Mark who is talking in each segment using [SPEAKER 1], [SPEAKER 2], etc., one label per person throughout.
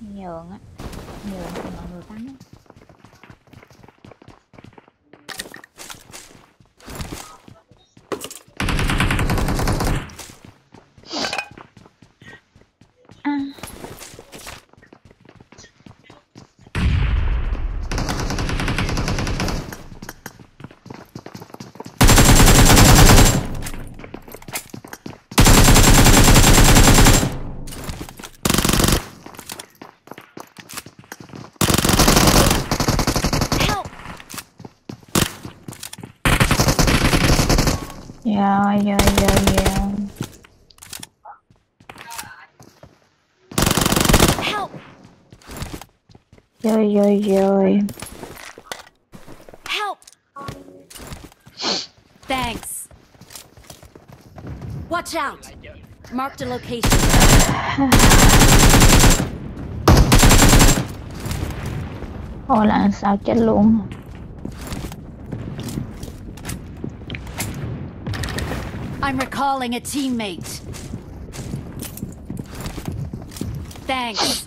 [SPEAKER 1] nhường á nhường thì mọi người bắn á.
[SPEAKER 2] Help! Thanks. Watch out! Marked a location.
[SPEAKER 1] Ôi là sao chết luôn
[SPEAKER 2] I'm recalling a teammate. Thanks.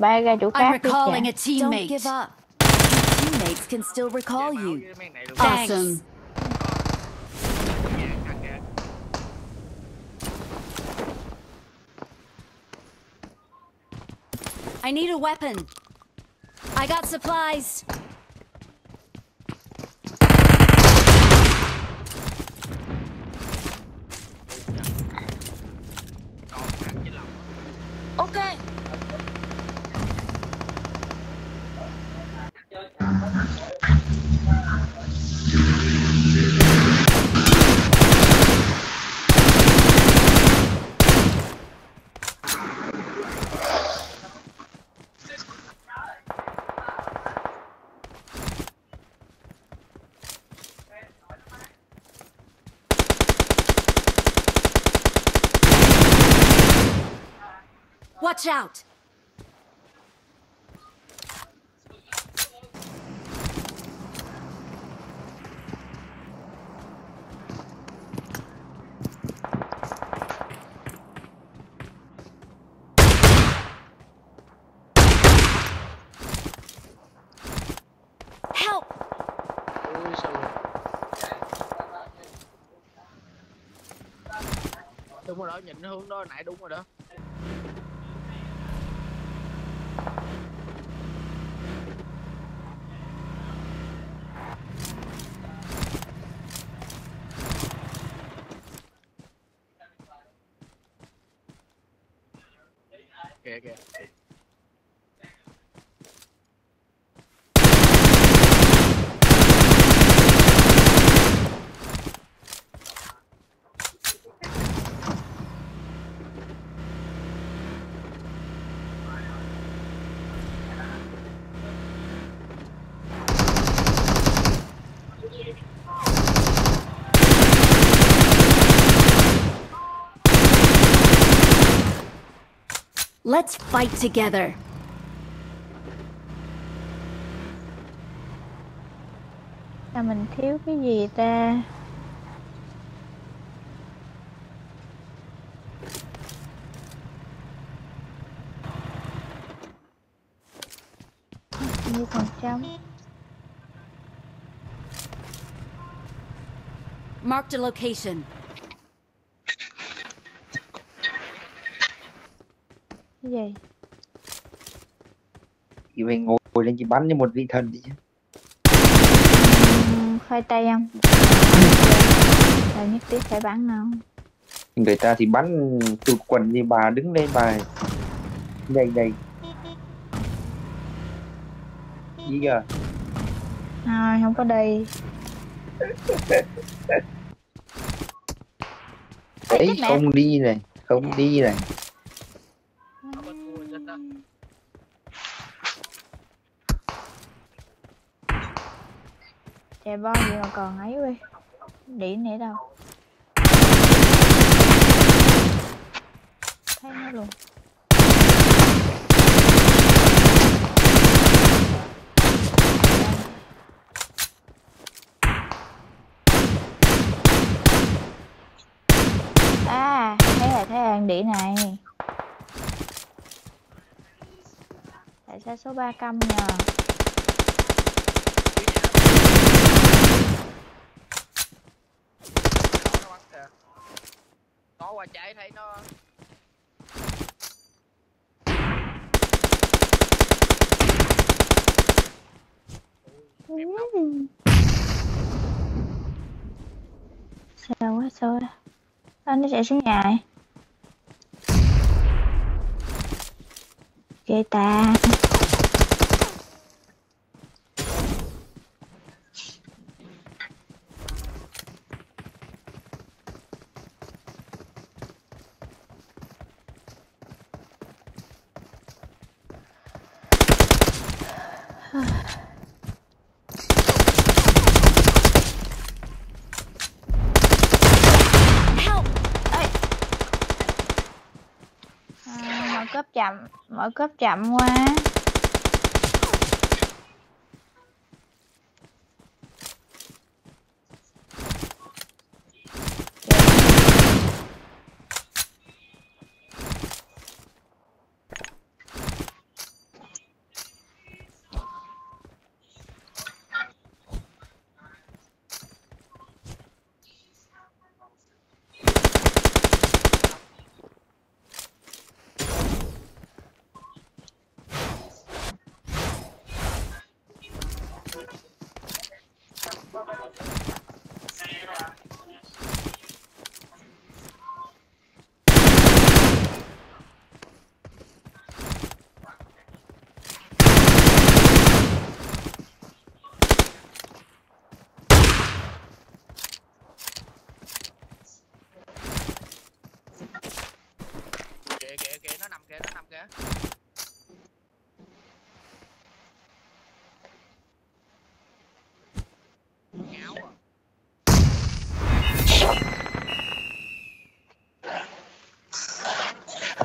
[SPEAKER 1] Bay ra chỗ
[SPEAKER 2] I'm recalling a teammate.
[SPEAKER 3] Don't give up. Your teammates can still recall you.
[SPEAKER 4] mấy này luôn
[SPEAKER 2] Thanks.
[SPEAKER 3] Awesome.
[SPEAKER 4] Dạ, ăn kìa.
[SPEAKER 2] I need a weapon. I got supplies. Watch out!
[SPEAKER 4] Đúng rồi đó nhìn hướng đó nãy đúng rồi đó kìa kìa
[SPEAKER 2] Let's fight together.
[SPEAKER 1] Sao mình thiếu cái gì ta Như phần trăm
[SPEAKER 2] Marked a location.
[SPEAKER 1] Cái gì
[SPEAKER 5] chị phải ngồi lên chị bắn như một vị thần đi chứ.
[SPEAKER 1] Ừm, Khoai tây không? Đâu nhất thiết phải bắn đâu
[SPEAKER 5] người ta thì bắn tụt quần như bà đứng lên bà đây đây gì à
[SPEAKER 1] Thôi không có đi.
[SPEAKER 5] Đấy không đi này không đi này
[SPEAKER 4] Bắt thua chết đó
[SPEAKER 1] Chạy bo gì mà còn ấy quê. Điện nữa đâu? Thấy nó luôn. À thấy là thấy hàng đĩa này. Tại sao số 3 câm nhờ
[SPEAKER 4] Nó bắn kìa có qua chạy thấy nó
[SPEAKER 1] sao quá sao quá. Anh nó chạy xuống nhà này ghê ta. À, mở cốp chậm mở cốp chậm quá.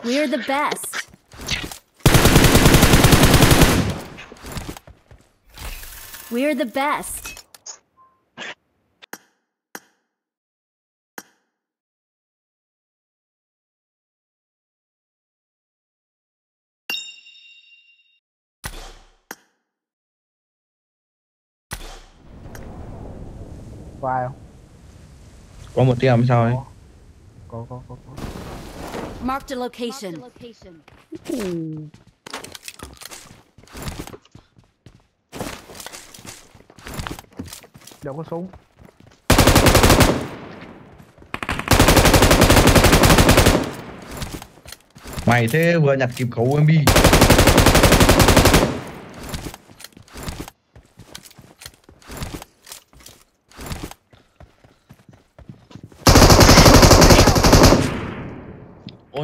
[SPEAKER 2] We're the best. We're the best.
[SPEAKER 6] vai không
[SPEAKER 7] có một tiệm sao ấy
[SPEAKER 6] có có có có
[SPEAKER 2] Marked a location.
[SPEAKER 6] đâu có súng.
[SPEAKER 7] Mày thế vừa nhặt kịp khẩu em bi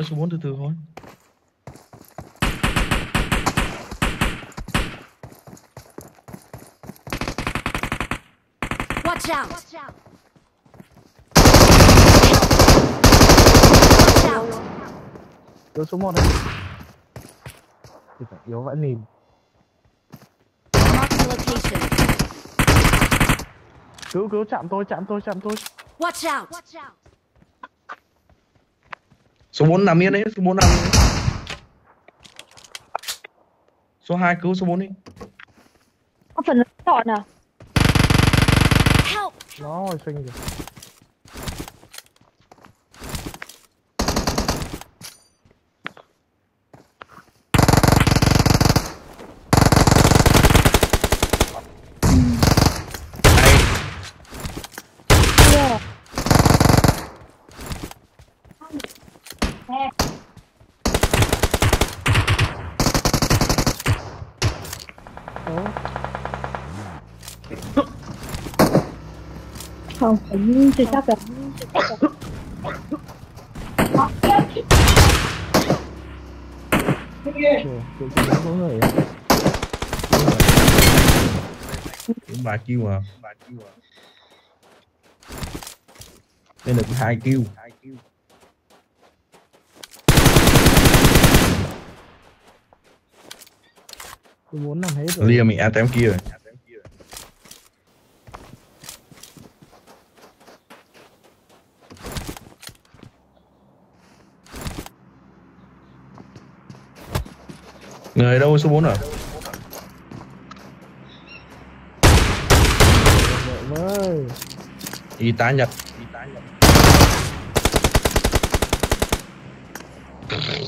[SPEAKER 7] ôi số 4 từ từ thôi
[SPEAKER 2] Watch out! Watch out!
[SPEAKER 6] yếu số một thôi thì phải yếu vãi
[SPEAKER 2] location.
[SPEAKER 6] cứu cứu chạm tôi chạm tôi chạm tôi
[SPEAKER 2] Watch out! Watch out!
[SPEAKER 7] Số 4 nằm yên đấy số 4 nằm yên đấy. số 2 cứu số 4 đi.
[SPEAKER 1] Có phần chọn à?
[SPEAKER 6] Nó hồi sinh rồi
[SPEAKER 7] Này,
[SPEAKER 1] không phải chưa chắc được
[SPEAKER 6] Kìa, kìa, có người
[SPEAKER 7] bà kêu à. Bà kêu à hai kêu hai kêu.
[SPEAKER 6] Số bốn làm hết rồi.
[SPEAKER 7] Lia mình ATM kia rồi. Người đâu số 4 à
[SPEAKER 6] ơi.
[SPEAKER 7] Y tá nhật.
[SPEAKER 6] làm cái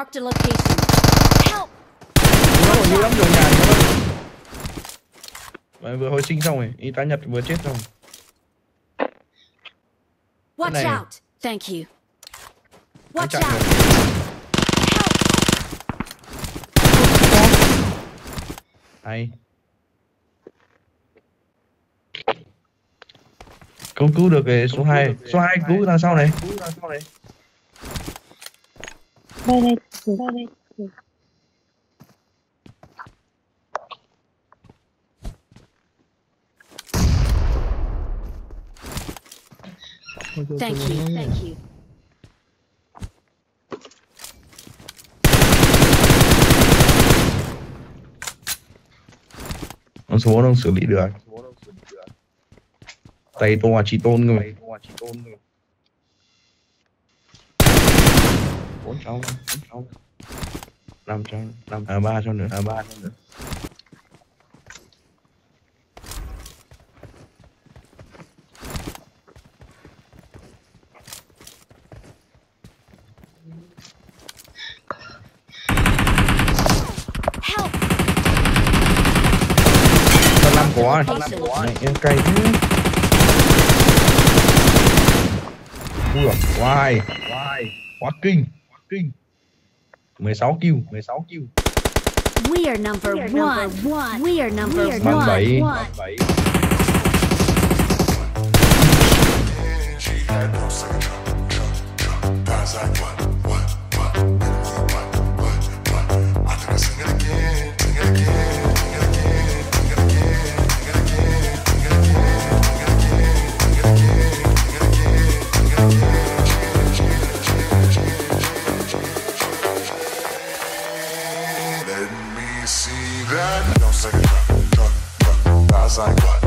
[SPEAKER 2] Marked a location. Help!
[SPEAKER 7] nó còn như lắm rồi nhà nó Mà vừa hồi sinh xong rồi y tá nhật vừa chết xong
[SPEAKER 2] Watch
[SPEAKER 7] này.
[SPEAKER 2] out! Thank you. Watch out!
[SPEAKER 7] rồi hay không cứu được cái số 2 số 2 cứu đằng sau này
[SPEAKER 1] đây đây đây đây
[SPEAKER 2] Thank you, thank you.
[SPEAKER 7] Con số nó xử lý được. Tay to chỉ tôn người. Tay to chỉ tôn người. Bốn cháu bốn cháu năm cháu năm. À ba cháu nữa. À ba cháu nữa. Quá Mẹ em cay thế. Ui Why Why Quá kinh Kinh. 16 kill 16 kill.
[SPEAKER 2] We are number one. We are number one.
[SPEAKER 7] Bằng 7
[SPEAKER 8] Guys like what,